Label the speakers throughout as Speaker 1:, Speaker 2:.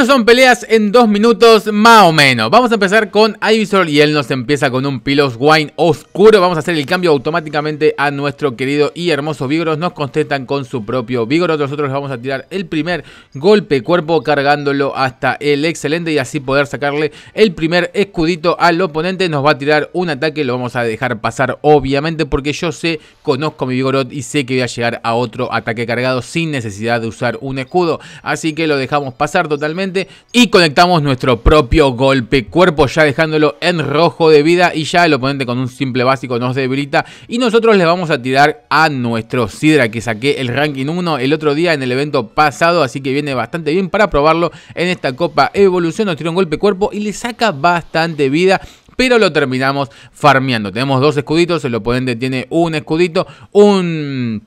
Speaker 1: Estos son peleas en dos minutos más o menos. Vamos a empezar con Ivysaur y él nos empieza con un Pilos Wine oscuro. Vamos a hacer el cambio automáticamente a nuestro querido y hermoso Vigoroth. Nos contestan con su propio Vigoroth. Nosotros les vamos a tirar el primer golpe cuerpo cargándolo hasta el excelente y así poder sacarle el primer escudito al oponente. Nos va a tirar un ataque, lo vamos a dejar pasar obviamente porque yo sé, conozco mi Vigoroth y sé que voy a llegar a otro ataque cargado sin necesidad de usar un escudo. Así que lo dejamos pasar totalmente y conectamos nuestro propio golpe. Cuerpo ya dejándolo en rojo de vida y ya el oponente con un simple básico nos debilita. Y nosotros le vamos a tirar a nuestro Sidra que saqué el ranking 1 el otro día en el evento pasado así que viene bastante bien para probarlo en esta Copa Evolución. Nos tira un golpe cuerpo y le saca bastante vida pero lo terminamos farmeando. Tenemos dos escuditos, el oponente tiene un escudito, un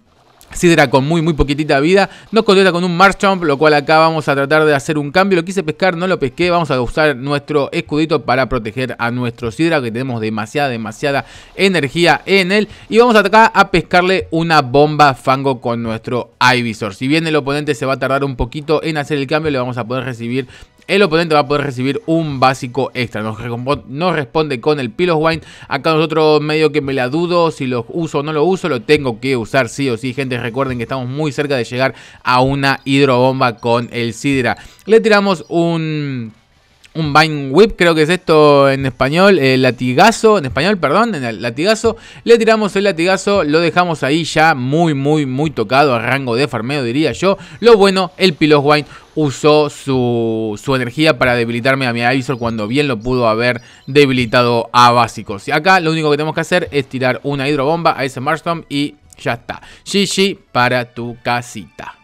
Speaker 1: Sidra con muy muy poquitita vida, nos contesta con un Marchomp, lo cual acá vamos a tratar de hacer un cambio, lo quise pescar, no lo pesqué, vamos a usar nuestro escudito para proteger a nuestro Sidra, que tenemos demasiada, demasiada energía en él, y vamos acá a pescarle una bomba fango con nuestro Ivysaur, si bien el oponente se va a tardar un poquito en hacer el cambio, le vamos a poder recibir el oponente va a poder recibir un básico extra. Nos, responde con el Pilos Wine. Acá nosotros medio que me la dudo si lo uso o no lo uso. Lo tengo que usar sí o sí. Gente, recuerden que estamos muy cerca de llegar a una hidrobomba con el Sidra. Le tiramos un un Vine Whip, creo que es esto en español, el latigazo, en español, perdón, en el latigazo. Le tiramos el latigazo, lo dejamos ahí ya muy, muy, muy tocado a rango de farmeo, diría yo. Lo bueno, el Pilos Wine usó su, su, energía para debilitarme a mi Ivysaur cuando bien lo pudo haber debilitado a básicos. Y acá lo único que tenemos que hacer es tirar una hidrobomba a ese Marstorm y ya está. GG para tu casita.